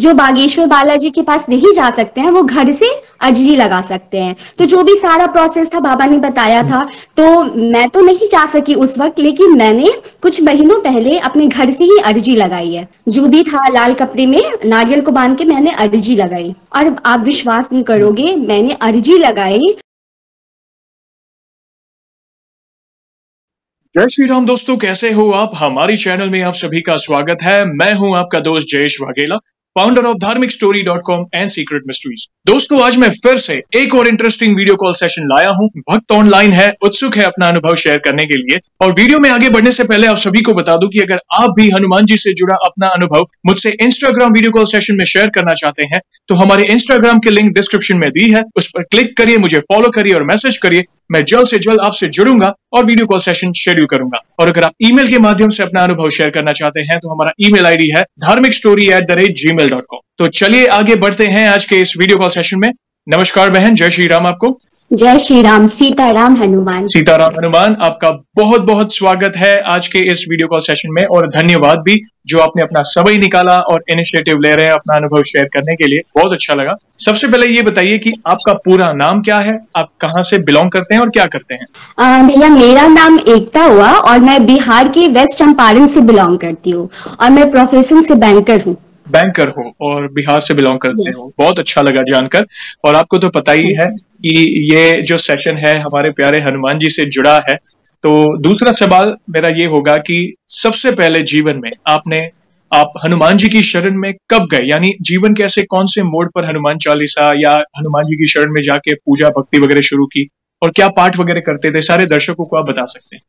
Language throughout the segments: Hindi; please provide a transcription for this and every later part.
जो बागेश्वर बालाजी के पास नहीं जा सकते हैं, वो घर से अर्जी लगा सकते हैं। तो जो भी सारा प्रोसेस था, बाबा ने बताया था तो मैं तो नहीं जा सकी उस वक्त, लेकिन मैंने कुछ महीनों पहले अपने घर से ही अर्जी लगाई है। जो भी था लाल कपड़े में, नारियल को बाँध के मैंने अर्जी लगाई। और आप विश्वास नहीं करोगे, मैंने अर्जी लगाई। जय श्री राम दोस्तों, कैसे हो आप? हमारी चैनल में आप सभी का स्वागत है। मैं हूँ आपका दोस्त Jayesh Vaghela founder of Dharmik story dot com and secret mysteries दोस्तों, आज मैं फिर से एक और इंटरेस्टिंग वीडियो कॉल सेशन लाया हूँ। भक्त ऑनलाइन है, उत्सुक है अपना अनुभव शेयर करने के लिए। और वीडियो में आगे बढ़ने से पहले आप सभी को बता दूँ कि अगर आप भी हनुमान जी से जुड़ा अपना अनुभव मुझसे इंस्टाग्राम वीडियो कॉल सेशन में शेयर करना चाहते हैं तो हमारे इंस्टाग्राम की लिंक डिस्क्रिप्शन में दी है। उस पर क्लिक करिए, मुझे फॉलो करिए और मैसेज करिए। मैं जल्द से जल्द आपसे जुड़ूँगा और वीडियो कॉल सेशन शेड्यूल करूँगा। और अगर आप ईमेल के माध्यम से अपना अनुभव शेयर करना चाहते हैं तो हमारा ईमेल आईडी है Dharmik story at the rate Gmail dot com तो चलिए आगे बढ़ते हैं आज के इस वीडियो कॉल सेशन में। नमस्कार बहन, जय श्री राम आपको। जय श्री राम सीताराम हनुमान। सीताराम हनुमान आपका बहुत बहुत स्वागत है आज के इस वीडियो कॉल सेशन में और धन्यवाद भी जो आपने अपना समय निकाला और इनिशिएटिव ले रहे हैं अपना अनुभव शेयर करने के लिए। बहुत अच्छा लगा। सबसे पहले ये बताइए कि आपका पूरा नाम क्या है आप कहाँ से बिलोंग करते हैं और क्या करते हैं? भैया मेरा नाम एकता हुआ और मैं बिहार के वेस्ट चंपारण से बिलोंग करती हूँ और मैं प्रोफेशन से बैंकर हूँ। बैंकर हो और बिहार से बिलोंग करते हो। बहुत अच्छा लगा जानकर और आपको तो पता ही है कि ये जो सेशन है हमारे प्यारे हनुमान जी से जुड़ा है। तो दूसरा सवाल मेरा ये होगा कि सबसे पहले जीवन में आपने आप हनुमान जी की शरण में कब गए? यानी जीवन के ऐसे कौन से मोड पर हनुमान चालीसा या हनुमान जी की शरण में जाके पूजा भक्ति वगैरह शुरू की? और क्या पाठ वगैरह करते थे? सारे दर्शकों को आप बता सकते हैं।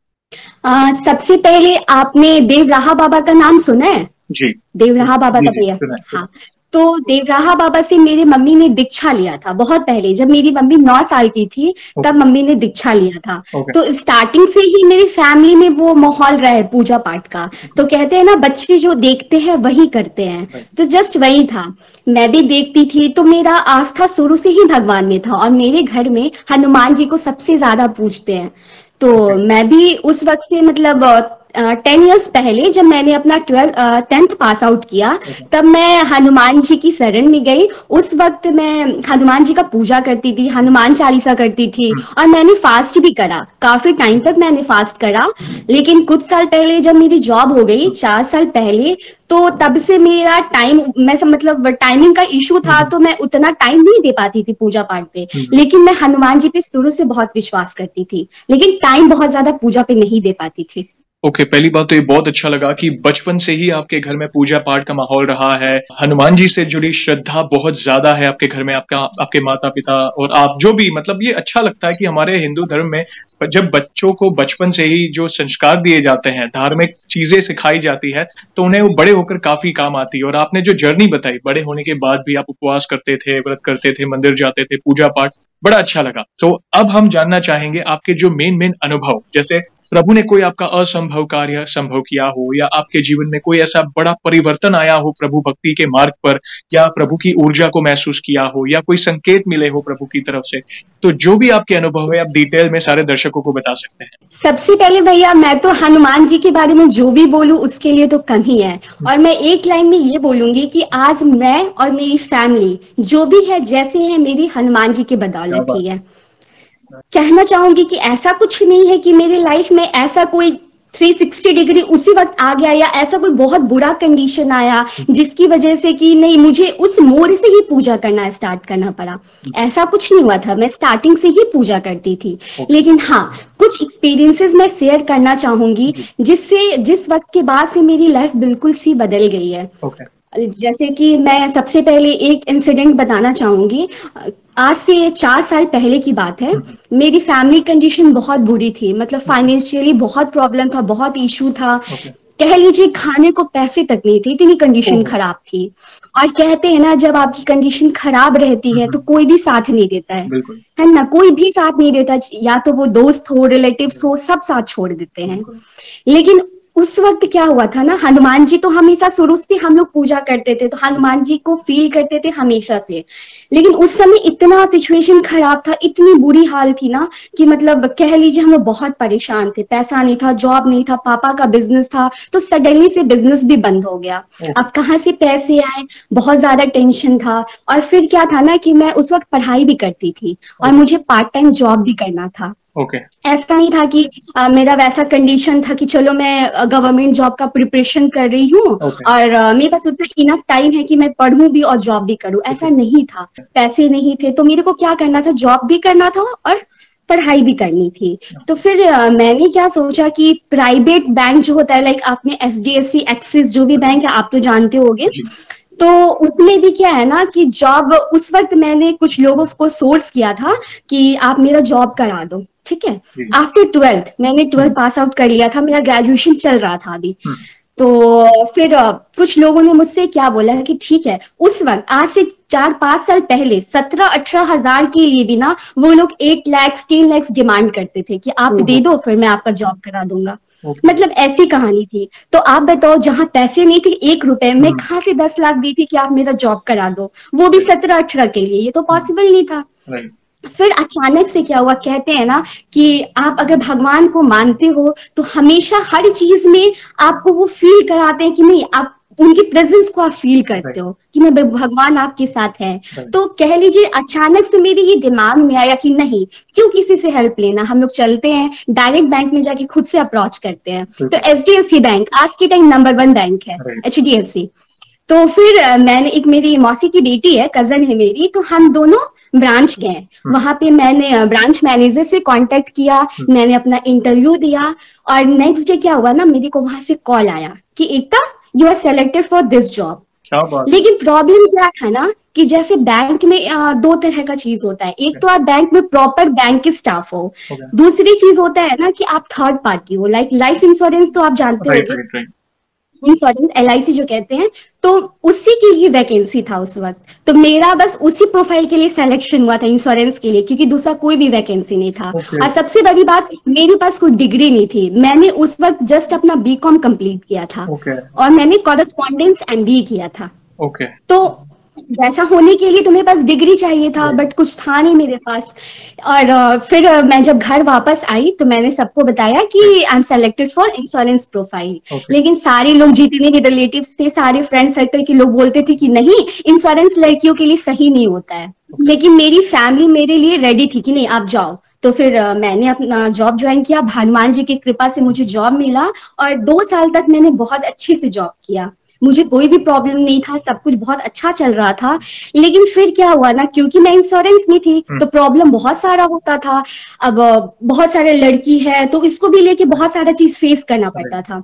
आ, सबसे पहले आपने देव राहा बाबा का नाम सुना है? जी। देवराहा बाबा का भैया। हाँ। तो देवराहा बाबा से मेरी मम्मी ने दीक्षा लिया था बहुत पहले जब मेरी मम्मी नौ साल की थी तब मम्मी ने दीक्षा लिया था। तो स्टार्टिंग से ही मेरी फैमिली में वो माहौल रहे पूजा पाठ का। तो कहते हैं ना बच्चे जो देखते हैं वही करते हैं। तो जस्ट वही था। मैं भी देखती थी तो मेरा आस्था शुरू से ही भगवान में था और मेरे घर में हनुमान जी को सबसे ज़्यादा पूछते हैं। तो मैं भी उस वक्त से मतलब टेन इयर्स पहले जब मैंने अपना ट्वेल्थ टेंथ पास आउट किया तब मैं हनुमान जी की शरण में गई। उस वक्त मैं हनुमान जी का पूजा करती थी हनुमान चालीसा करती थी हम्म। और मैंने फास्ट भी करा। काफ़ी टाइम तक मैंने फास्ट करा। लेकिन कुछ साल पहले जब मेरी जॉब हो गई चार साल पहले तो तब से मेरा टाइम मैं सब मतलब टाइमिंग का इशू था हम्म। तो मैं उतना टाइम नहीं दे पाती थी पूजा पाठ पे। लेकिन मैं हनुमान जी पे शुरू से बहुत विश्वास करती थी। लेकिन टाइम बहुत ज़्यादा पूजा पे नहीं दे पाती थी। ओके okay, पहली बात तो ये बहुत अच्छा लगा कि बचपन से ही आपके घर में पूजा पाठ का माहौल रहा है। हनुमान जी से जुड़ी श्रद्धा बहुत ज़्यादा है आपके घर में आपका आपके माता पिता और आप जो भी मतलब ये अच्छा लगता है कि हमारे हिंदू धर्म में जब बच्चों को बचपन से ही जो संस्कार दिए जाते हैं धार्मिक चीज़ें सिखाई जाती है तो उन्हें वो बड़े होकर काफ़ी काम आती है। और आपने जो जर्नी बताई बड़े होने के बाद भी आप उपवास करते थे व्रत करते थे मंदिर जाते थे पूजा पाठ बड़ा अच्छा लगा। तो अब हम जानना चाहेंगे आपके जो मेन मेन अनुभव जैसे प्रभु ने कोई आपका असंभव कार्य संभव किया हो या आपके जीवन में कोई ऐसा बड़ा परिवर्तन आया हो प्रभु भक्ति के मार्ग पर या प्रभु की ऊर्जा को महसूस किया हो या कोई संकेत मिले हो प्रभु की तरफ़ से तो जो भी आपके अनुभव है आप डिटेल में सारे दर्शकों को बता सकते हैं। सबसे पहले भैया मैं तो हनुमान जी के बारे में जो भी बोलूँ उसके लिए तो कम ही है। और मैं एक लाइन में ये बोलूँगी की आज मैं और मेरी फैमिली जो भी है जैसे है मेरी हनुमान जी की बदौलत ही है। कहना चाहूँगी कि ऐसा कुछ नहीं है कि मेरी लाइफ में ऐसा कोई 360 डिग्री उसी वक्त आ गया या ऐसा कोई बहुत बुरा कंडीशन आया जिसकी वजह से कि नहीं मुझे उस मोड़ से ही पूजा करना स्टार्ट करना पड़ा। ऐसा कुछ नहीं हुआ था। मैं स्टार्टिंग से ही पूजा करती थी। लेकिन हाँ कुछ एक्सपीरियंसेस मैं शेयर करना चाहूँगी जिससे जिस वक्त के बाद से मेरी लाइफ बिल्कुल सी बदल गई है। Okay. जैसे कि मैं सबसे पहले एक इंसिडेंट बताना चाहूँगी। आज से चार साल पहले की बात है। मेरी फैमिली कंडीशन बहुत बुरी थी। मतलब फाइनेंशियली बहुत प्रॉब्लम था बहुत इशू था। कह लीजिए खाने को पैसे तक नहीं थे इतनी कंडीशन खराब थी। और कहते हैं ना जब आपकी कंडीशन खराब रहती है तो कोई भी साथ नहीं देता है। है ना? कोई भी साथ नहीं देता। या तो वो दोस्त हो रिलेटिव्स हो सब साथ छोड़ देते हैं। लेकिन उस वक्त क्या हुआ था ना? हनुमान जी तो हमेशा शुरू से हम लोग पूजा करते थे तो हनुमान जी को फील करते थे हमेशा से। लेकिन उस समय इतना सिचुएशन खराब था इतनी बुरी हाल थी ना कि मतलब कह लीजिए हम लोग बहुत परेशान थे। पैसा नहीं था जॉब नहीं था पापा का बिज़नेस था तो सडनली से बिज़नेस भी बंद हो गया। अब कहाँ से पैसे आए? बहुत ज़्यादा टेंशन था। और फिर क्या था ना कि मैं उस वक्त पढ़ाई भी करती थी और मुझे पार्ट टाइम जॉब भी करना था। Okay okay. ऐसा नहीं था कि आ, मेरा वैसा कंडीशन था कि चलो मैं गवर्नमेंट जॉब का प्रिपरेशन कर रही हूँ okay. और आ, मेरे पास उतना इनफ टाइम है कि मैं पढ़ूं भी और जॉब भी करूँ। ऐसा okay. नहीं था। पैसे नहीं थे। तो मेरे को क्या करना था? जॉब भी करना था और पढ़ाई भी करनी थी। तो फिर आ, मैंने क्या सोचा कि प्राइवेट बैंक जो होता है लाइक आपने S D S C Axis जो भी बैंक है आप तो जानते होगे। तो उसमें भी क्या है ना कि जॉब उस वक्त मैंने कुछ लोगों को सोर्स किया था कि आप मेरा जॉब करा दो ठीक है? आफ्टर ट्वेल्थ मैंने ट्वेल्थ पास आउट कर लिया था मेरा ग्रेजुएशन चल रहा था अभी। हम्म। तो फिर कुछ लोगों ने मुझसे क्या बोला कि ठीक है उस वक्त आज से चार पाँच साल पहले सत्रह अठारह हज़ार के लिए भी ना वो लोग eight lakhs ten lakhs demand करते थे कि आप दे दो फिर मैं आपका जॉब करा दूँगा। मतलब ऐसी कहानी थी। तो आप बताओ जहाँ पैसे नहीं थे एक रुपए में। कहा से दस लाख दी थी कि आप मेरा जॉब करा दो। वो भी सत्रह अठारह के लिए ये तो पॉसिबल नहीं था। फिर अचानक से क्या हुआ? कहते हैं ना कि आप अगर भगवान को मानते हो तो हमेशा हर चीज़ में आपको वो फील कराते हैं कि नहीं आप उनकी प्रेजेंस को आप फील करते हो कि मैं भगवान आपके साथ है। तो कह लीजिए अचानक से मेरे ये दिमाग में आया कि नहीं क्यों किसी से हेल्प लेना? हम लोग चलते हैं डायरेक्ट बैंक में जाके खुद से अप्रोच करते हैं। तो H D F C bank आज के टाइम नंबर वन बैंक है एच डी एफ़ सी तो फिर मैंने एक मेरी मौसी की बेटी है कज़न है मेरी तो हम दोनों ब्रांच गए। हम्म। वहाँ पे मैंने ब्रांच मैनेजर से कांटेक्ट किया हम्म। मैंने अपना इंटरव्यू दिया और नेक्स्ट डे क्या हुआ ना मेरे को वहाँ से कॉल आया कि Ekta you are selected for this job लेकिन प्रॉब्लम क्या है ना कि जैसे बैंक में आ, दो तरह का चीज़ होता है। एक तो आप बैंक में प्रॉपर बैंक के स्टाफ हो। दूसरी चीज़ होता है ना कि आप थर्ड पार्टी हो। लाइक लाइफ इंश्योरेंस तो आप जानते हो इंश्योरेंस एल जो कहते हैं तो उसी के लिए वैकेंसी था उस वक्त तो मेरा बस उसी प्रोफ़ाइल के लिए सिलेक्शन हुआ था इंश्योरेंस के लिए क्योंकि दूसरा कोई भी वैकेंसी नहीं था okay. और सबसे बड़ी बात मेरे पास कोई डिग्री नहीं थी मैंने उस वक्त जस्ट अपना बी कॉम कंप्लीट किया था okay. और मैंने कॉरेस्पॉन्डेंस एम किया था okay. तो वैसा होने के लिए तुम्हें पास डिग्री चाहिए था बट कुछ था नहीं मेरे पास। और फिर मैं जब घर वापस आई तो मैंने सबको बताया कि I am selected for insurance profile लेकिन सारे लोग जितने भी रिलेटिव थे सारे फ्रेंड सर्कल के लोग बोलते थे कि नहीं इंश्योरेंस लड़कियों के लिए सही नहीं होता है। लेकिन मेरी फैमिली मेरे लिए रेडी थी कि नहीं आप जाओ। तो फिर मैंने अपना जॉब ज्वाइन किया। भगवान जी की कृपा से मुझे जॉब मिला। और दो साल तक मैंने बहुत अच्छे से जॉब किया। मुझे कोई भी प्रॉब्लम नहीं था सब कुछ बहुत अच्छा चल रहा था। लेकिन फिर क्या हुआ ना क्योंकि मैं इंश्योरेंस में थी हम्म। तो प्रॉब्लम बहुत सारा होता था। अब बहुत सारे लड़की है तो इसको भी लेके बहुत सारा चीज़ फेस करना पड़ता था।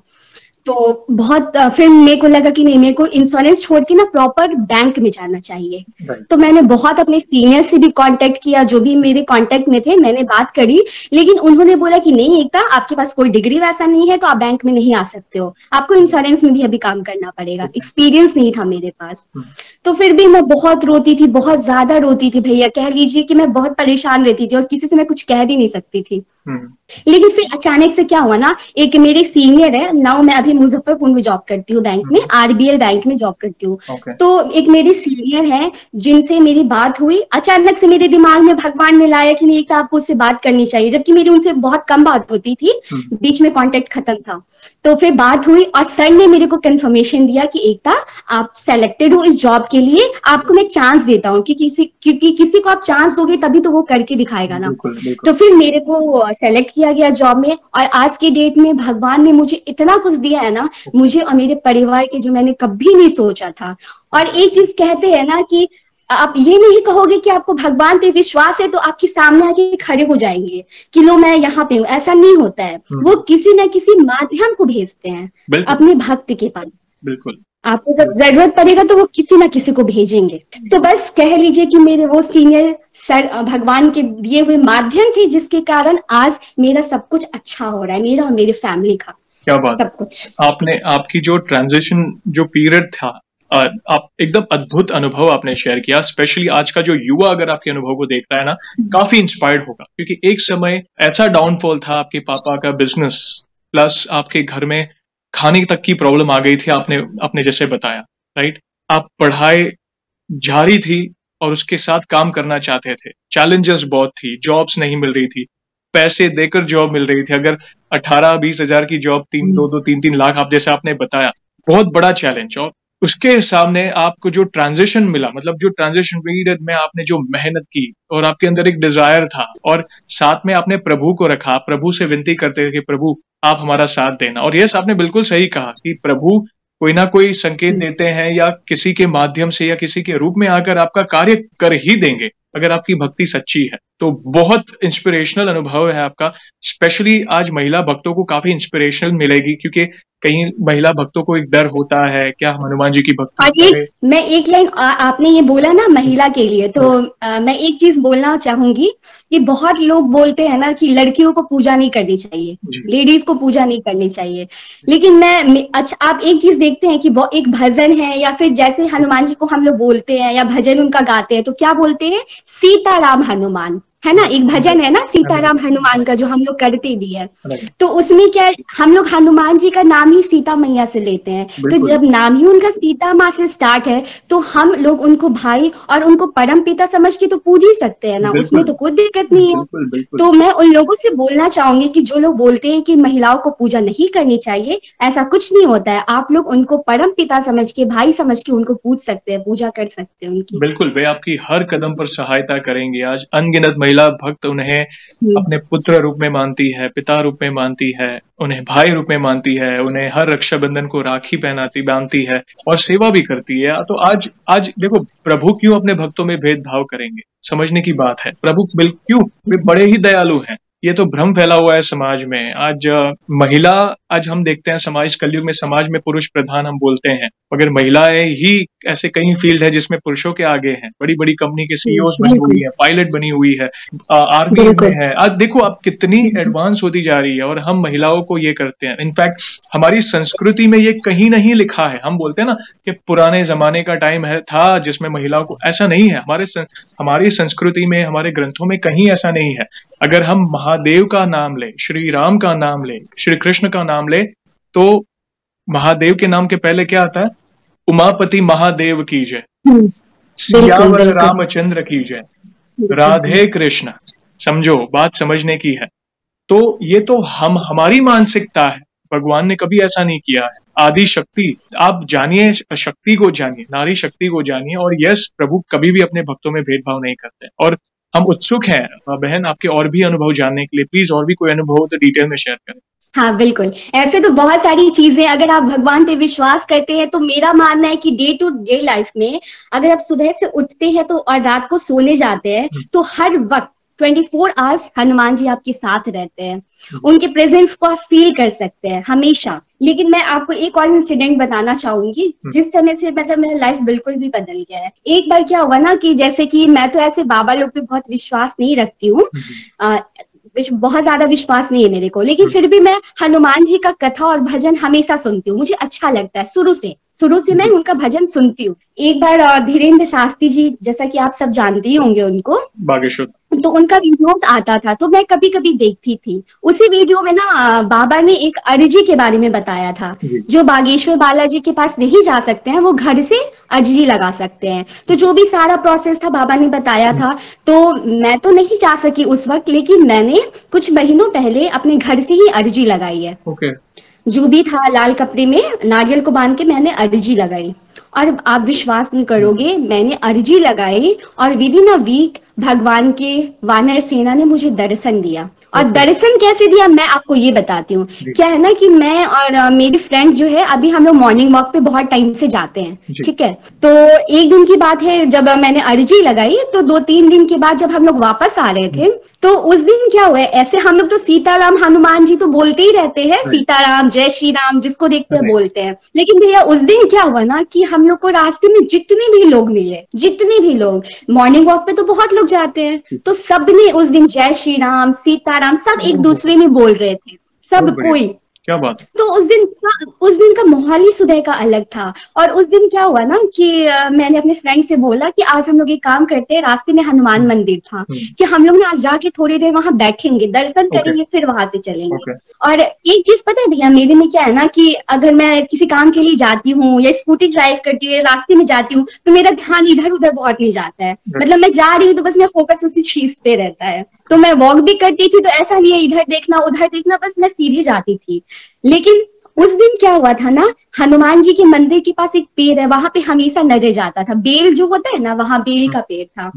तो बहुत फिर मेरे को लगा कि नहीं मेरे को इंश्योरेंस छोड़ के ना प्रॉपर बैंक में जाना चाहिए। तो मैंने बहुत अपने सीनियर से भी कांटेक्ट किया जो भी मेरे कांटेक्ट में थे मैंने बात करी। लेकिन उन्होंने बोला कि नहीं एकता आपके पास कोई डिग्री वैसा नहीं है तो आप बैंक में नहीं आ सकते हो। आपको इंश्योरेंस में भी अभी काम करना पड़ेगा। एक्सपीरियंस नहीं था मेरे पास। हम्म। तो फिर भी मैं बहुत रोती थी बहुत ज़्यादा रोती थी भैया। कह लीजिए कि मैं बहुत परेशान रहती थी और किसी से मैं कुछ कह भी नहीं सकती थी। हम्म। लेकिन फिर अचानक से क्या हुआ ना एक मेरे सीनियर है नाउ मैं अभी मुजफ्फरपुर में जॉब करती हूँ बैंक में आरबीएल हम्म। बैंक में जॉब करती हूँ okay. तो एक मेरे सीनियर है जिनसे मेरी बात हुई अचानक से मेरे दिमाग में भगवान ने लाया कि नहीं आपको उससे बात करनी चाहिए जबकि मेरी उनसे बहुत कम बात होती थी हम्म। बीच में कॉन्टेक्ट खत्म था तो फिर बात हुई और सर ने मेरे को कंफर्मेशन दिया कि एकता आप सेलेक्टेड हो इस जॉब के लिए आपको मैं चांस देता हूँ कि किसी क्योंकि किसी को आप चांस दोगे तभी तो वो करके दिखाएगा ना बिल्कुल, बिल्कुल। तो फिर मेरे को सेलेक्ट किया गया जॉब में और आज की डेट में भगवान ने मुझे इतना कुछ दिया है ना मुझे और मेरे परिवार के जो मैंने कभी नहीं सोचा था। और एक चीज़ कहते हैं ना कि आप ये नहीं कहोगे कि आपको भगवान पे विश्वास है तो आपके सामने आके खड़े हो जाएँगे कि लो मैं यहाँ पे हूँ। ऐसा नहीं होता है। हम्म। वो किसी न किसी माध्यम को भेजते हैं अपने भक्त के पास। बिल्कुल। आपको जब ज़रूरत पड़ेगा तो वो किसी ना किसी को भेजेंगे। तो बस कह लीजिए कि मेरे वो सीनियर सर भगवान के दिए हुए माध्यम थे जिसके कारण आज मेरा सब कुछ अच्छा हो रहा है मेरा और मेरी फैमिली का। क्या बात सब कुछ। आपने आपकी जो ट्रांजिशन जो पीरियड था आप एकदम अद्भुत अनुभव आपने शेयर किया। स्पेशली आज का जो युवा अगर आपके अनुभव को देख रहा है ना हम्म। काफ़ी इंस्पायर्ड होगा। क्योंकि एक समय ऐसा डाउनफॉल था आपके पापा का बिज़नेस प्लस आपके घर में खाने तक की प्रॉब्लम आ गई थी आपने आपने जैसे बताया राइट आप पढ़ाई जारी थी और उसके साथ काम करना चाहते थे। चैलेंजेस बहुत थी जॉब्स नहीं मिल रही थी। पैसे देकर जॉब मिल रही थी। अगर अठारह, बीस हज़ार की जॉब तीन, दो दो, तीन तीन लाख, आप जैसे आपने बताया, बहुत बड़ा चैलेंज और उसके सामने आपको जो ट्रांजिशन मिला मतलब जो ट्रांजिशन पीरियड में आपने जो मेहनत की और आपके अंदर एक डिज़ायर था और साथ में आपने प्रभु को रखा, प्रभु से विनती करते थे कि प्रभु, आप हमारा साथ देना। और यस आपने बिल्कुल सही कहा कि प्रभु कोई ना कोई संकेत देते हैं या किसी के माध्यम से या किसी के रूप में आकर आपका कार्य कर ही देंगे। अगर आपकी भक्ति सच्ची है तो बहुत इंस्पिरेशनल अनुभव है आपका। स्पेशली आज महिला भक्तों को काफ़ी इंस्पिरेशनल मिलेगी, क्योंकि कहीं महिला भक्तों को एक डर होता है? क्या हनुमान जी की भक्ति मैं एक लाइन आपने ये बोला ना महिला के लिए तो आ, मैं एक चीज़ बोलना चाहूँगी कि बहुत लोग बोलते हैं ना कि लड़कियों को पूजा नहीं करनी चाहिए लेडीज़ को पूजा नहीं करनी चाहिए। लेकिन मैं अच्छा आप एक चीज़ देखते हैं कि एक भजन है या फिर जैसे हनुमान जी को हम लोग बोलते हैं या भजन उनका गाते हैं तो क्या बोलते हैं? सीताराम हनुमान। है ना? एक भजन है ना? सीताराम हनुमान का जो हम लोग करते भी है। तो उसमें क्या हम लोग हनुमान जी का नाम ही सीता मैया से लेते हैं। तो जब नाम ही उनका सीता माँ से स्टार्ट है तो हम लोग उनको भाई और उनको परम पिता समझ के तो पूज ही सकते हैं ना? उसमें तो कोई दिक्कत नहीं है। तो मैं उन लोगों से बोलना चाहूँगी कि जो लोग बोलते हैं कि महिलाओं को पूजा नहीं करनी चाहिए ऐसा कुछ नहीं होता है। आप लोग उनको परम पिता समझ के भाई समझ के उनको पूछ सकते हैं पूजा कर सकते हैं उनकी। बिल्कुल वे आपकी हर कदम पर सहायता करेंगे। आज अनगिनत महिला भक्त उन्हें हम्म। अपने पुत्र रूप में मानती है पिता रूप में मानती है उन्हें भाई रूप में मानती है उन्हें हर रक्षाबंधन को राखी पहनाती बांधती है और सेवा भी करती है। तो आज आज देखो प्रभु क्यों अपने भक्तों में भेदभाव करेंगे? समझने की बात है। प्रभु बिल क्यों वे बड़े ही दयालु हैं। ये तो भ्रम फैला हुआ है समाज में। आज महिला आज हम देखते हैं समाज कलयुग में समाज में पुरुष प्रधान हम बोलते हैं। मगर महिलाएँ ही ऐसे कई फ़ील्ड है जिसमें पुरुषों के आगे हैं। बड़ी बड़ी कंपनी के सीईओ बनी हुई है पायलट बनी हुई है आर्मी में है। आज देखो आप कितनी एडवांस होती जा रही है और हम महिलाओं को ये करते हैं। इनफैक्ट हमारी संस्कृति में ये कहीं नहीं लिखा है। हम बोलते हैं ना कि पुराने जमाने का टाइम है था जिसमें महिलाओं को ऐसा नहीं है। हमारे हमारी संस्कृति में हमारे ग्रंथों में कहीं ऐसा नहीं है। अगर हम महादेव का नाम ले श्री राम का नाम ले श्री कृष्ण का नाम ले तो महादेव के नाम के पहले क्या आता है? उमापति महादेव की जय सियावर रामचंद्र की जय राधे कृष्ण। समझो बात समझने की है। तो ये तो हम हमारी मानसिकता है। भगवान ने कभी ऐसा नहीं किया है। आदि शक्ति आप जानिए शक्ति को जानिए नारी शक्ति को जानिए और यस प्रभु कभी भी अपने भक्तों में भेदभाव नहीं करते। और हम उत्सुक हैं। बहन आपके और भी अनुभव जानने के लिए प्लीज़ और भी कोई अनुभव तो डिटेल में शेयर करें। हाँ बिल्कुल। ऐसे तो बहुत सारी चीज़ें अगर आप भगवान पे विश्वास करते हैं तो मेरा मानना है कि डे टू डे लाइफ में अगर आप सुबह से उठते हैं तो और रात को सोने जाते हैं हम्म। तो हर वक्त twenty four hours Hanuman ji आपके साथ रहते हैं। हम्म। उनके प्रेजेंस को आप फील कर सकते हैं हमेशा। लेकिन मैं आपको एक और इंसिडेंट बताना चाहूँगी हम्म। जिस समय से मतलब मेरा लाइफ बिल्कुल भी बदल गया है। एक बार क्या हुआ ना कि जैसे कि मैं तो ऐसे बाबा लोग पे बहुत विश्वास नहीं रखती हूँ। बहुत ज़्यादा विश्वास नहीं है मेरे को। लेकिन फिर भी मैं हनुमान जी का कथा और भजन हमेशा सुनती हूँ। मुझे अच्छा लगता है शुरू से। शुरू से मैं उनका भजन सुनती हूँ। एक बार धीरेन्द्र शास्त्री जी जैसा कि आप सब जानते ही होंगे उनको बागेश्वर। तो उनका वीडियोस आता था तो मैं कभी कभी देखती थी। उसी वीडियो में ना बाबा ने एक अर्जी के बारे में बताया था जो। बागेश्वर बालाजी के पास नहीं जा सकते हैं वो घर से अर्जी लगा सकते हैं। तो जो भी सारा प्रोसेस था बाबा ने बताया था। तो मैं तो नहीं जा सकी उस वक्त लेकिन मैंने कुछ महीनों पहले अपने घर से ही अर्जी लगाई है। Okay. जो भी था लाल कपड़े में नारियल को बाँध के मैंने अर्जी लगाई। और आप विश्वास नहीं करोगे मैंने अर्जी लगाई और विद इन अ वीक भगवान के वानर सेना ने मुझे दर्शन दिया। और दर्शन कैसे दिया मैं आपको ये बताती हूँ। क्या है ना कि मैं और मेरी फ्रेंड जो है अभी हम लोग मॉर्निंग वॉक पे बहुत टाइम से जाते हैं ठीक है? तो एक दिन की बात है जब मैंने अर्जी लगाई तो दो तीन दिन के बाद जब हम लोग वापस आ रहे थे तो उस दिन क्या हुआ? ऐसे हम लोग तो सीताराम हनुमान जी तो बोलते ही रहते हैं। सीताराम जय श्री राम जिसको देखते हैं बोलते हैं। लेकिन भैया उस दिन क्या हुआ ना कि हम लोग को रास्ते में जितने भी लोग मिले जितने भी लोग मॉर्निंग वॉक पे तो बहुत लोग जाते हैं। तो सबने उस दिन जय श्री राम सीताराम सब एक दूसरे में बोल रहे थे। सब कोई। क्या बात तो उस दिन उस दिन का माहौल ही सुबह का अलग था। और उस दिन क्या हुआ ना कि मैंने अपने फ्रेंड से बोला कि आज हम लोग एक काम करते हैं रास्ते में हनुमान हम्म। मंदिर था हम्म। कि हम लोग ना आज जाके थोड़ी देर वहाँ बैठेंगे दर्शन करेंगे फिर वहाँ से चलेंगे। और एक चीज़ पता है भैया मेरे में क्या है ना कि अगर मैं किसी काम के लिए जाती हूँ या स्कूटी ड्राइव करती हूँ रास्ते में जाती हूँ तो मेरा ध्यान इधर उधर बहुत नहीं जाता है। मतलब मैं जा रही हूँ तो बस मेरा फोकस उसी चीज़ पे रहता है। तो मैं वॉक भी करती थी तो ऐसा नहीं है, इधर देखना, उधर देखना, बस मैं सीधे जाती थी। लेकिन उस दिन क्या हुआ था ना, हनुमान जी के मंदिर के पास एक पेड़ है, वहाँ पे हमेशा नज़र जाता था। बेल जो होता है ना, वहाँ बेल का पेड़ था।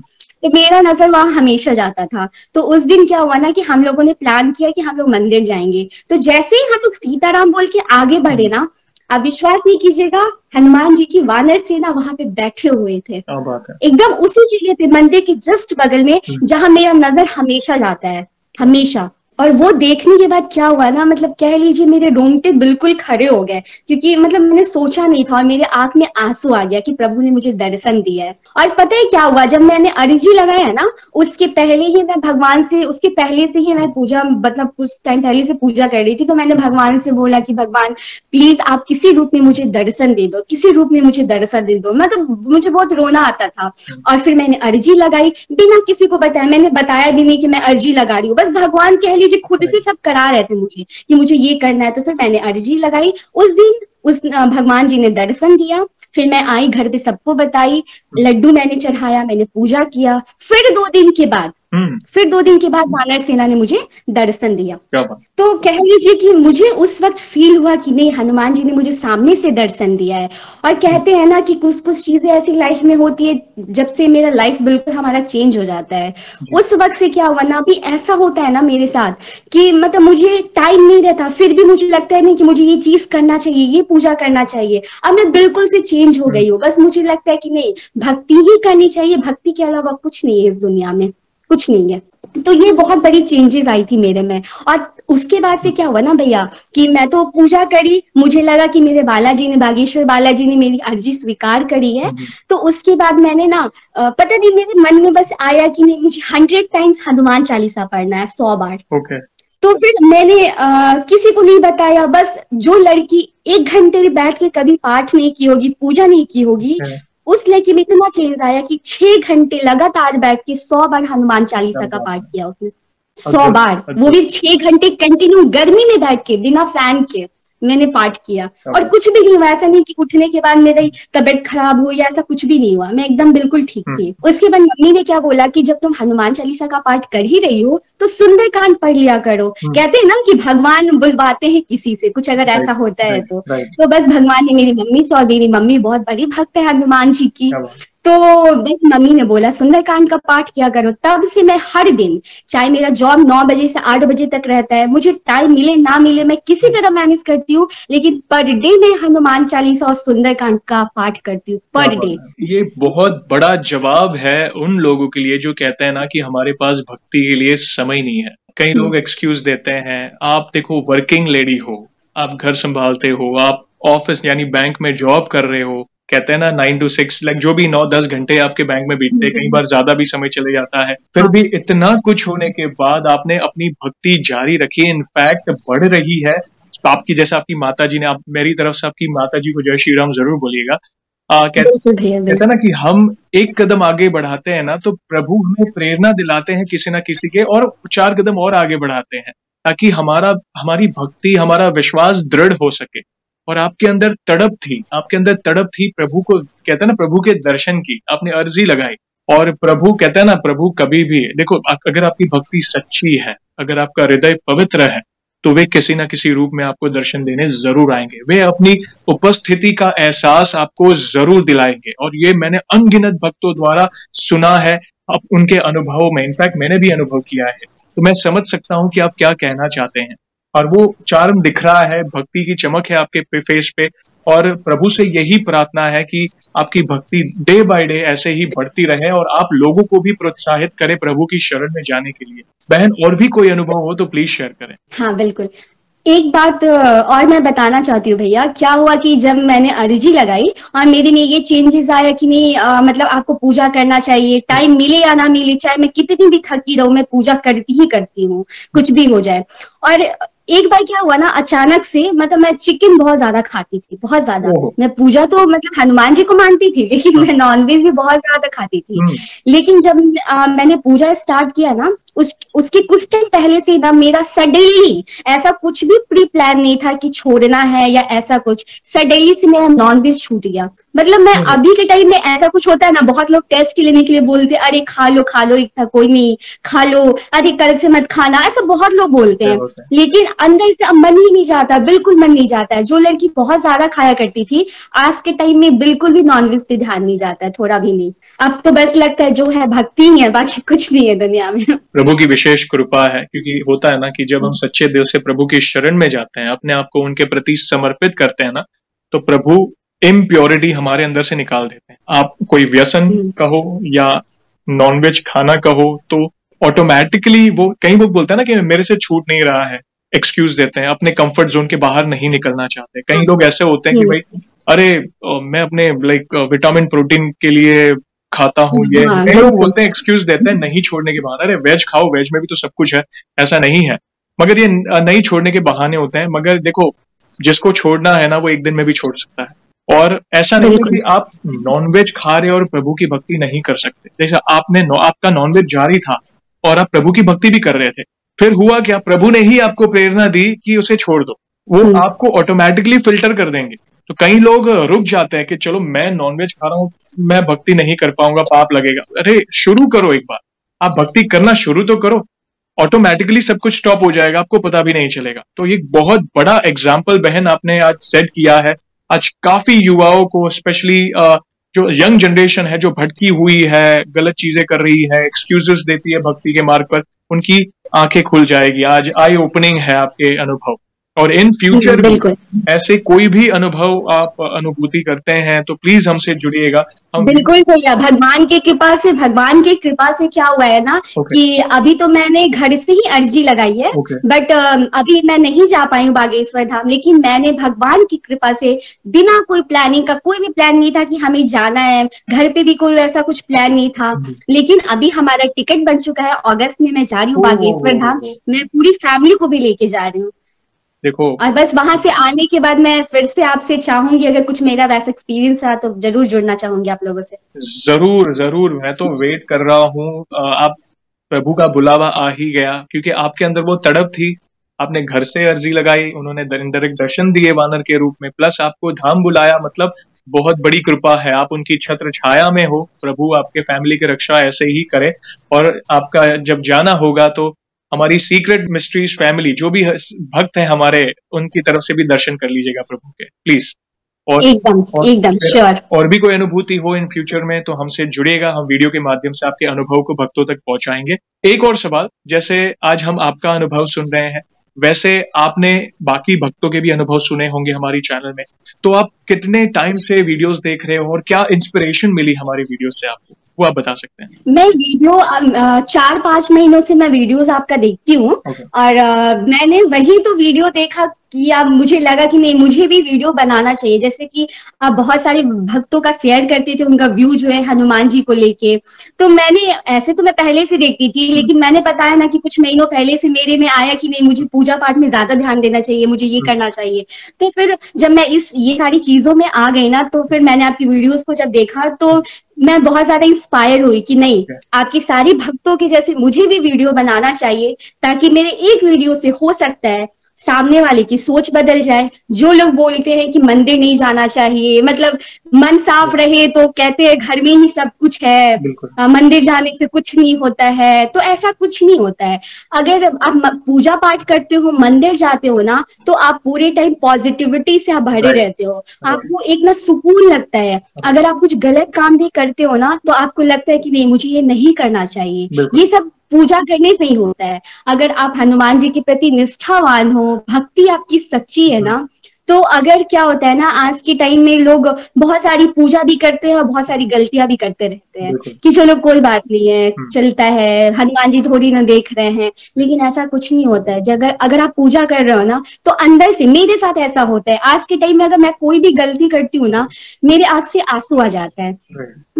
तो मेरा नज़र वहाँ हमेशा जाता था। तो उस दिन क्या हुआ ना कि हम लोगों ने प्लान किया कि हम लोग मंदिर जाएँगे। तो जैसे ही हम लोग सीताराम बोल के आगे बढ़े ना आप विश्वास नहीं कीजिएगा हनुमान जी की वानर सेना वहाँ पे बैठे हुए थे। एकदम उसी जगह पे मंदिर के जस्ट बगल में हम्म। जहाँ मेरा नज़र हमेशा जाता है हमेशा। और वो देखने के बाद क्या हुआ ना मतलब कह लीजिए मेरे रोंगटे बिल्कुल खड़े हो गए, क्योंकि मतलब मैंने सोचा नहीं था और मेरे आँख में आँसू आ गया कि प्रभु ने मुझे दर्शन दिया है। और पता है क्या हुआ, जब मैंने अर्जी लगाया ना, उसके पहले ही मैं भगवान से, उसके पहले से ही मैं पूजा मतलब कुछ टाइम पहले से पूजा कर रही थी तो मैंने भगवान से बोला कि भगवान प्लीज़ आप किसी रूप में मुझे दर्शन दे दो, किसी रूप में मुझे दर्शन दे दो। मतलब मुझे बहुत रोना आता था। और फिर मैंने अर्जी लगाई, बिना किसी को बताया मैंने बताया भी नहीं कि मैं अर्जी लगा रही हूँ। बस भगवान कह लीजिए खुद से सब करा रहे थे मुझे कि मुझे ये करना है। तो फिर मैंने अर्जी लगाई। उस दिन उस भगवान जी ने दर्शन दिया। फिर मैं आई घर पे सबको बताई। लड्डू मैंने चढ़ाया मैंने पूजा किया। फिर दो दिन के बाद। फिर दो दिन के बाद वानर सेना ने मुझे दर्शन दिया। तो कह लीजिए कि मुझे उस वक्त फील हुआ कि नहीं हनुमान जी ने मुझे सामने से दर्शन दिया है। और कहते हैं ना कि कुछ कुछ चीज़ें ऐसी लाइफ में होती है जब से मेरा लाइफ बिल्कुल हमारा चेंज हो जाता है। उस वक्त से क्या हुआ ना अभी ऐसा होता है ना मेरे साथ कि मतलब मुझे टाइम नहीं रहता फिर भी मुझे लगता है नहीं कि मुझे ये चीज़ करना चाहिए ये पूजा करना चाहिए। अब मैं बिल्कुल से चेंज हो गई हूँ बस मुझे लगता है कि नहीं भक्ति ही करनी चाहिए भक्ति के अलावा कुछ नहीं है इस दुनिया में। कुछ नहीं है। तो ये बहुत बड़ी चेंजेस आई थी मेरे में। और उसके बाद से क्या हुआ ना भैया कि मैं तो पूजा करी मुझे लगा कि मेरे बालाजी ने बागेश्वर बालाजी ने मेरी अर्जी स्वीकार करी है। हम्म। तो उसके बाद मैंने ना पता नहीं मेरे मन में बस आया कि नहीं मुझे हंड्रेड टाइम्स हनुमान चालीसा पढ़ना है सौ बार। Okay. तो फिर मैंने आ, किसी को नहीं बताया बस जो लड़की एक घंटे बैठ के कभी पाठ नहीं की होगी पूजा नहीं की होगी उस लड़की में इतना चेंज आया कि छह घंटे लगातार बैठ के सौ बार हनुमान चालीसा का पाठ किया उसने। सौ बार। वो भी छह घंटे कंटिन्यू गर्मी में बैठ के बिना फ़ैन के। मैंने पाठ किया। और कुछ भी नहीं हुआ ऐसा नहीं कि उठने के बाद मेरी तबियत खराब हुई या ऐसा कुछ भी नहीं हुआ। मैं एकदम बिल्कुल ठीक हम्म। थी। उसके बाद मम्मी ने क्या बोला कि जब तुम हनुमान चालीसा का पाठ कर ही रही हो तो सुंदर कांड पढ़ लिया करो। हम्म। कहते हैं ना कि भगवान बुलवाते हैं किसी से कुछ अगर ऐसा होता है तो। तो बस भगवान ने मेरी मम्मी से और मेरी मम्मी बहुत बड़ी भक्त है हनुमान जी की। तो मम्मी ने बोला सुंदरकांड का पाठ किया करो तब से मैं हर दिन चाहे मेरा जॉब नौ बजे से आठ बजे तक रहता है मुझे टाइम मिले ना मिले मैं किसी तरह मैनेज करती हूँ लेकिन पर डे मैं हनुमान चालीसा और सुंदरकांड का पाठ करती हूँ पर डे ये बहुत बड़ा जवाब है उन लोगों के लिए जो कहते हैं ना कि हमारे पास भक्ति के लिए समय नहीं है। कई लोग एक्सक्यूज हम्म। देते हैं आप देखो वर्किंग लेडी हो आप घर संभालते हो आप ऑफ़िस यानी बैंक में जॉब कर रहे हो कहते हैं ना नाइन टू सिक्स लाइक जो भी नौ दस घंटे आपके बैंक में बीतते हैं कई बार ज़्यादा भी समय चले जाता है। फिर भी इतना कुछ होने के बाद आपने अपनी भक्ति जारी रखी इनफैक्ट बढ़ रही है। आपकी जैसे आपकी माता जी ने आप मेरी तरफ़ से आपकी माता जी को जय श्री राम ज़रूर बोलिएगा। कहते कहते ना कि हम एक कदम आगे बढ़ाते हैं ना तो प्रभु हमें प्रेरणा दिलाते हैं किसी ना किसी के और चार कदम और आगे बढ़ाते हैं ताकि हमारा हमारी भक्ति हमारा विश्वास दृढ़ हो सके। और आपके अंदर तड़प थी, आपके अंदर तड़प थी प्रभु को, कहते हैं ना, प्रभु के दर्शन की, आपने अर्जी लगाई। और प्रभु, कहते हैं ना, प्रभु कभी भी, देखो अगर आपकी भक्ति सच्ची है, अगर आपका हृदय पवित्र है तो वे किसी ना किसी रूप में आपको दर्शन देने ज़रूर आएँगे। वे अपनी उपस्थिति का एहसास आपको ज़रूर दिलाएँगे। और ये मैंने अनगिनत भक्तों द्वारा सुना है, अब उनके अनुभवों में, इनफैक्ट मैंने भी अनुभव किया है। तो मैं समझ सकता हूँ कि आप क्या कहना चाहते हैं। और वो चार्म दिख रहा है भक्ति की चमक है आपके फेस पे। और प्रभु से यही प्रार्थना है कि आपकी भक्ति डे बाय डे ऐसे ही बढ़ती रहे और आप लोगों को भी प्रोत्साहित करें प्रभु की शरण में जाने के लिए। बहन और भी कोई अनुभव हो तो प्लीज़ शेयर करें। हाँ बिल्कुल। एक बात और मैं बताना चाहती हूँ भैया क्या हुआ कि जब मैंने अर्जी लगाई और मेरे में ये चेंजेस आया कि नहीं आ, मतलब आपको पूजा करना चाहिए टाइम मिले या ना मिले चाहे मैं कितनी भी थकी रहूँ मैं पूजा करती ही करती हूँ कुछ भी हो जाए। और एक बार क्या हुआ ना अचानक से मतलब मैं चिकन बहुत ज़्यादा खाती थी बहुत ज़्यादा। मैं पूजा तो मतलब हनुमान जी को मानती थी लेकिन मैं नॉनवेज भी बहुत ज़्यादा खाती थी। हम्म। लेकिन जब आ, मैंने पूजा स्टार्ट किया ना उस उसके कुछ टाइम पहले से ना मेरा सडनली ऐसा कुछ भी प्री प्लान नहीं था कि छोड़ना है या ऐसा कुछ। सडनली से मेरा नॉन वेज छूट गया। मतलब मैं हम्म। अभी के टाइम में ऐसा कुछ होता है ना बहुत लोग टेस्ट लेने के लिए बोलते अरे खा लो खा लो एक था कोई नहीं खा लो अरे कल से मत खाना। ऐसा बहुत लोग बोलते हैं। लेकिन अंदर से अब मन ही नहीं जाता बिल्कुल मन नहीं जाता है। जो लड़की बहुत ज़्यादा खाया करती थी आज के टाइम में बिल्कुल भी नॉनवेज पे ध्यान नहीं जाता है थोड़ा भी नहीं। अब तो बस लगता है जो है भक्ति ही है बाकी कुछ नहीं है दुनिया में। प्रभु की विशेष कृपा है क्योंकि होता है ना कि जब हम सच्चे दिल से प्रभु की शरण में जाते हैं अपने आप को उनके प्रति समर्पित करते हैं ना तो प्रभु इम्प्योरिटी हमारे अंदर से निकाल देते हैं आप कोई व्यसन हम्म। कहो या नॉनवेज खाना कहो तो ऑटोमेटिकली वो कई लोग बोलते हैं ना कि मेरे से छूट नहीं रहा है एक्सक्यूज देते हैं अपने कंफर्ट जोन के बाहर नहीं निकलना चाहते कई लोग ऐसे होते हैं कि हम्म। भाई अरे मैं अपने लाइक विटामिन प्रोटीन के लिए खाता हूँ ये। हाँ, कई लोग बोलते हैं एक्सक्यूज देते हैं नहीं छोड़ने के बहाने। अरे वेज खाओ वेज में भी तो सब कुछ है। ऐसा नहीं है। मगर ये नहीं छोड़ने के बहाने होते हैं। मगर देखो जिसको छोड़ना है ना वो एक दिन में भी छोड़ सकता है। और ऐसा नहीं है कि आप नॉनवेज खा रहे और प्रभु की भक्ति नहीं कर सकते। जैसे आपने आपका नॉनवेज जारी था और आप प्रभु की भक्ति भी कर रहे थे। फिर हुआ क्या? प्रभु ने ही आपको प्रेरणा दी कि उसे छोड़ दो। वो हम्म। आपको ऑटोमेटिकली फ़िल्टर कर देंगे। तो कई लोग रुक जाते हैं कि चलो मैं नॉनवेज खा रहा हूँ मैं भक्ति नहीं कर पाऊँगा, पाप लगेगा। अरे, शुरू करो एक बार। आप भक्ति करना शुरू तो करो। ऑटोमेटिकली सब कुछ स्टॉप हो जाएगा, आपको पता भी नहीं चलेगा। तो ये बहुत बड़ा एग्ज़ाम्पल बहन आपने आज सेट किया है। आज काफ़ी युवाओं को स्पेशली जो यंग जनरेशन है, जो भटकी हुई है, गलत चीज़ें कर रही है एक्सक्यूजेस देती है भक्ति के मार्ग पर, उनकी आँखें खुल जाएगी। आज आई ओपनिंग है आपके अनुभव। और इन फ्यूचर ऐसे कोई भी अनुभव आप अनुभूति करते हैं तो प्लीज़ हमसे जुड़िएगा। हम बिल्कुल भैया भगवान की कृपा से भगवान की कृपा से क्या हुआ है ना okay. कि अभी तो मैंने घर से ही अर्जी लगाई है okay. बट अभी मैं नहीं जा पाई हूँ बागेश्वर धाम लेकिन मैंने भगवान की कृपा से बिना कोई प्लानिंग का कोई भी प्लान नहीं था कि हमें जाना है। घर पे भी कोई ऐसा कुछ प्लान नहीं था। लेकिन अभी हमारा टिकट बन चुका है। अगस्त में मैं जा रही हूँ बागेश्वर धाम। मैं पूरी फैमिली को भी लेके जा रही हूँ। देखो और बस वहाँ से आने के बाद मैं फिर से आपसे चाहूँगी अगर कुछ मेरा वैसा एक्सपीरियंस रहा तो ज़रूर जुड़ना चाहूँगी आप लोगों से। ज़रूर ज़रूर। मैं तो वेट कर रहा हूँ। आप प्रभु का बुलावा आ ही गया क्योंकि आपके अंदर वो तड़प थी। आपने घर से अर्जी लगाई उन्होंने डायरेक्ट दर्शन दिए वानर के रूप में। प्लस आपको धाम बुलाया मतलब बहुत बड़ी कृपा है। आप उनकी छत्र छाया में हो। प्रभु आपके फैमिली की रक्षा ऐसे ही करे। और आपका जब जाना होगा तो हमारी सीक्रेट मिस्ट्रीज फैमिली जो भी भक्त हैं हमारे उनकी तरफ़ से भी दर्शन कर लीजिएगा प्रभु के प्लीज़ और एकदम एकदम श्योर और भी कोई अनुभूति हो इन फ्यूचर में तो हमसे जुड़ेगा हम वीडियो के माध्यम से आपके अनुभव को भक्तों तक पहुंचाएँगे। एक और सवाल जैसे आज हम आपका अनुभव सुन रहे हैं वैसे आपने बाकी भक्तों के भी अनुभव सुने होंगे हमारी चैनल में। तो आप कितने टाइम से वीडियोस देख रहे हो और क्या इंस्पिरेशन मिली हमारी वीडियो से आपको? वो आप बता सकते हैं मैं वीडियो चार पाँच महीनों से मैं वीडियोस आपका देखती हूँ okay. और मैंने वही तो वीडियो देखा किया मुझे लगा कि नहीं मुझे भी वीडियो बनाना चाहिए। जैसे कि आप बहुत सारे भक्तों का शेयर करते थे उनका व्यू जो है हनुमान जी को लेके। तो मैंने ऐसे तो मैं पहले से देखती थी लेकिन मैंने बताया ना कि कुछ महीनों पहले से मेरे में आया कि नहीं मुझे पूजा पाठ में ज़्यादा ध्यान देना चाहिए मुझे ये करना चाहिए। तो फिर जब मैं इस ये सारी चीज़ों में आ गई ना तो फिर मैंने आपकी वीडियोज़ को जब देखा तो मैं बहुत ज़्यादा इंस्पायर हुई कि नहीं आपके सारी भक्तों के जैसे मुझे भी वीडियो बनाना चाहिए ताकि मेरे एक वीडियो से हो सकता है। सामने वाले की सोच बदल जाए। जो लोग बोलते हैं कि मंदिर नहीं जाना चाहिए मतलब मन साफ़ रहे तो कहते हैं घर में ही सब कुछ है। आ, मंदिर जाने से कुछ नहीं होता है। तो ऐसा कुछ नहीं होता है। अगर आप पूजा पाठ करते हो मंदिर जाते हो ना तो आप पूरे टाइम पॉजिटिविटी से आप भरे रहते हो। आपको एक ना सुकून लगता है। अगर आप कुछ गलत काम भी करते हो ना तो आपको लगता है कि नहीं मुझे ये नहीं करना चाहिए। ये सब पूजा करने से ही होता है। अगर आप हनुमान जी के प्रति निष्ठावान हो, भक्ति आपकी सच्ची है ना तो अगर क्या होता है ना आज के टाइम में लोग बहुत सारी पूजा भी करते हैं और बहुत सारी गलतियाँ भी करते रहते हैं। कि चलो कोई बात नहीं है हम्म। चलता है हनुमान जी थोड़ी ना देख रहे हैं लेकिन ऐसा कुछ नहीं होता है। जगह अगर आप पूजा कर रहे हो ना तो अंदर से मेरे साथ ऐसा होता है। आज के टाइम में अगर मैं कोई भी गलती करती हूँ ना मेरे आँख से आँसू आ जाता है।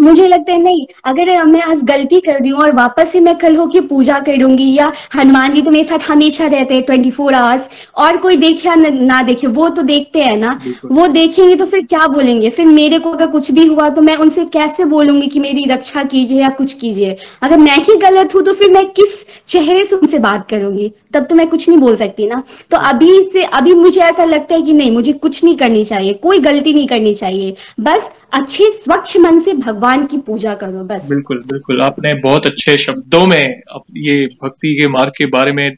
मुझे लगता है नहीं अगर मैं आज गलती कर रही हूँ और वापस से मैं कल होके पूजा करूँगी या हनुमान जी तो मेरे साथ हमेशा रहते हैं ट्वेंटी फोर आवर्स और कोई देखे या ना देखे वो तो देखते हैं ना वो देखेंगे तो फिर क्या बोलेंगे? फिर मेरे को अगर कुछ भी हुआ तो मैं उनसे कैसे बोलूँगी कि मेरी रक्षा कीजिए या कुछ कीजिए? अगर मैं ही गलत हूँ तो फिर मैं किस चेहरे से उनसे बात करूँगी? तब तो मैं कुछ नहीं बोल सकती ना। तो अभी से अभी मुझे ऐसा लगता है कि नहीं मुझे कुछ नहीं करनी चाहिए कोई गलती नहीं करनी चाहिए। बस अच्छे स्वच्छ मन से भगवान की पूजा करो बस। बिल्कुल बिल्कुल। आपने बहुत अच्छे शब्दों में ये भक्ति के मार्ग के बारे में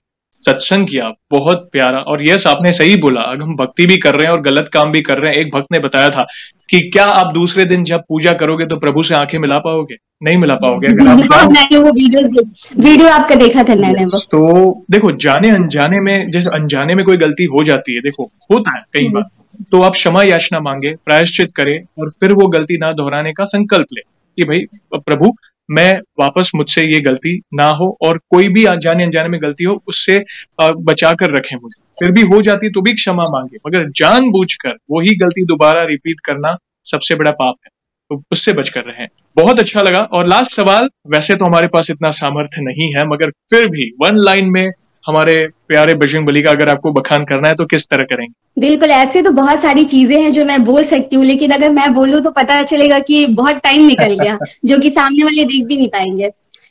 सत्संग किया बहुत प्यारा। और यस आपने सही बोला अगर हम भक्ति भी कर रहे हैं और गलत काम भी कर रहे हैं। एक भक्त ने बताया था कि क्या आप दूसरे दिन जब पूजा करोगे तो प्रभु से आँखें मिला पाओगे? नहीं मिला पाओगे अगर आप मैंने वो वीडियो वीडियो आपका देखा था मैंने वो। तो देखो जाने अनजाने में जैसे अनजाने में कोई गलती हो जाती है देखो होता है कई बार। तो आप क्षमा याचना मांगे प्रायश्चित करें और फिर वो गलती ना दोहराने का संकल्प ले कि भाई प्रभु मैं वापस मुझसे ये गलती ना हो और कोई भी अनजाने अनजाने में गलती हो, उससे बचा कर रखे मुझे। फिर भी हो जाती तो भी क्षमा मांगे, मगर जान बूझ कर वही गलती दोबारा रिपीट करना सबसे बड़ा पाप है। तो उससे बचकर रहे। बहुत अच्छा लगा और लास्ट सवाल, वैसे तो हमारे पास इतना सामर्थ्य नहीं है, मगर फिर भी वन लाइन में हमारे प्यारे बजरंग बली का अगर आपको बखान करना है तो किस तरह करेंगे? बिल्कुल ऐसे तो बहुत सारी चीज़ें हैं जो मैं बोल सकती हूँ लेकिन अगर मैं बोलूँ तो पता चलेगा कि बहुत टाइम निकल गया जो कि सामने वाले देख भी नहीं पाएँगे।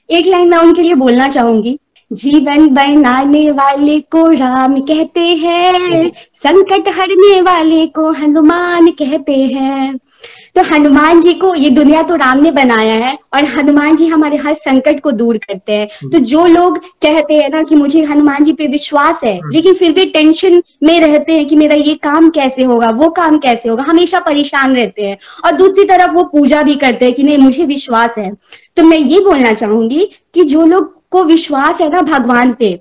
एक लाइन मैं उनके लिए बोलना चाहूँगी। जीवन बनाने वाले को राम कहते हैं संकट हरने वाले को हनुमान कहते हैं। तो हनुमान जी को ये दुनिया तो राम ने बनाया है और हनुमान जी हमारे हर संकट को दूर करते हैं हम्म। तो जो लोग कहते हैं ना कि मुझे हनुमान जी पे विश्वास है हम्म। लेकिन फिर भी टेंशन में रहते हैं कि मेरा ये काम कैसे होगा वो काम कैसे होगा हमेशा परेशान रहते हैं और दूसरी तरफ़ वो पूजा भी करते हैं कि नहीं मुझे विश्वास है तो मैं ये बोलना चाहूँगी कि जो लोग को विश्वास है ना भगवान पे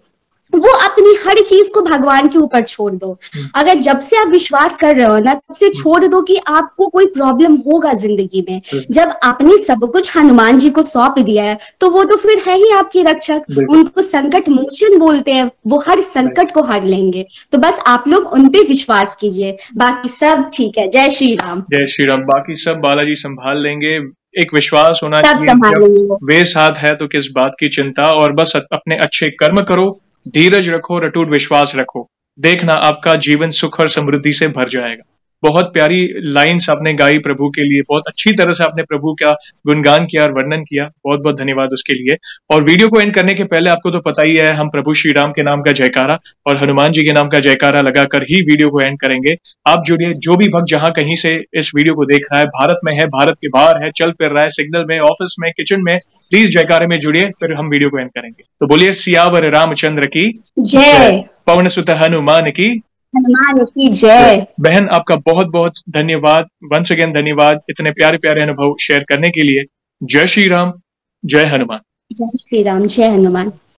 वो अपनी हर चीज़ को भगवान के ऊपर छोड़ दो। हम्म। अगर जब से आप विश्वास कर रहे हो ना तब से छोड़ दो कि आपको कोई प्रॉब्लम होगा ज़िंदगी में। जब आपने सब कुछ हनुमान जी को सौंप दिया है तो वो तो फिर है ही आपके रक्षक। उनको संकट मोचन बोलते हैं वो हर संकट को हर लेंगे। तो बस आप लोग उन पे विश्वास कीजिए। बाकी सब ठीक है। जय श्री राम। जय श्री राम। बाकी सब बालाजी संभाल लेंगे। एक विश्वास होना चाहिए वे साथ है तो किस बात की चिंता? और बस अपने अच्छे कर्म करो। धीरज रखो रटूट विश्वास रखो। देखना आपका जीवन सुख और समृद्धि से भर जाएगा। बहुत प्यारी लाइंस आपने गाई प्रभु के लिए। बहुत अच्छी तरह से आपने प्रभु का गुणगान किया और वर्णन किया। बहुत बहुत धन्यवाद उसके लिए। और वीडियो को एंड करने के पहले आपको तो पता ही है हम प्रभु श्री राम के नाम का जयकारा और हनुमान जी के नाम का जयकारा लगाकर ही वीडियो को एंड करेंगे। आप जुड़िए जो भी भक्त जहाँ कहीं से इस वीडियो को देख रहा है भारत में है भारत के बाहर है चल फिर रहा है सिग्नल में ऑफ़िस में किचन में प्लीज़ जयकारे में जुड़िए फिर हम वीडियो को एंड करेंगे। तो बोलिए सियावर रामचंद्र की जय। पवन सुत हनुमान की हनुमान की जय बहन आपका बहुत बहुत धन्यवाद। वंस अगेन धन्यवाद इतने प्यारे प्यारे अनुभव शेयर करने के लिए। जय श्री राम जय हनुमान। जय श्री राम जय हनुमान।